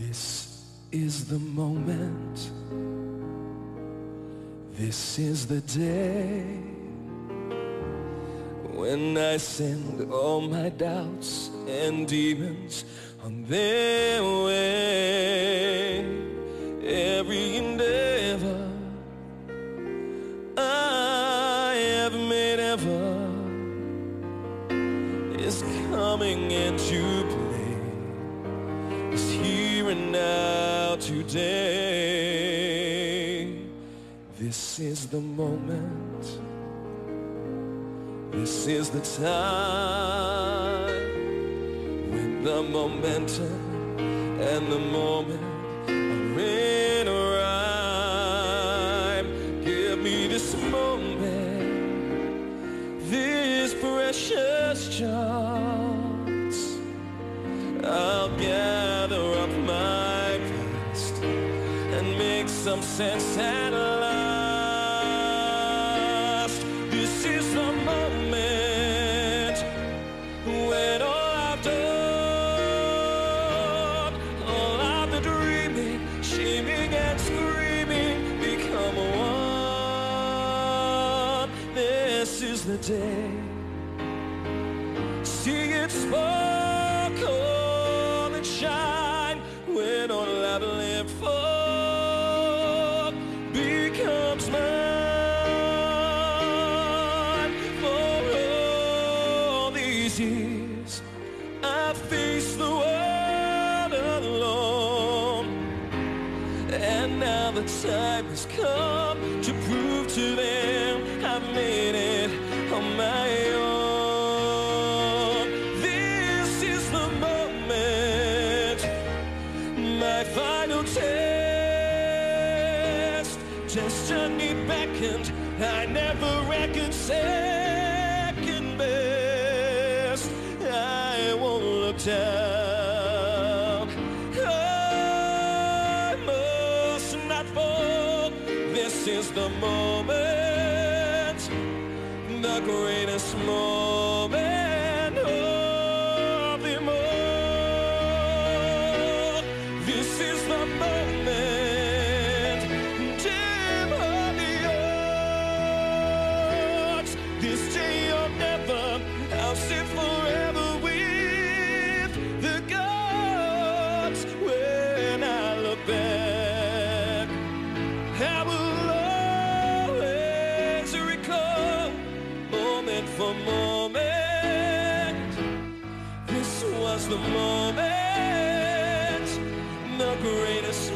This is the moment. This is the day when I send all my doubts and demons on their way. Every endeavor I have made ever is coming into play. Here and now today. This is the moment. This is the time when the momentum and the moment are in a rhyme. Give me this moment, this precious chance. I'll gather make some sense at last. This is the moment when all I've done, all I've been dreaming, shaming and screaming, become one. This is the day. See it sparkle years, I faced the world alone. And now the time has come to prove to them I've made it on my own. This is the moment, my final test. Destiny beckoned, I never reckoned This is the moment, the greatest moment moment for moment. This was the moment, the greatest